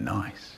Nice.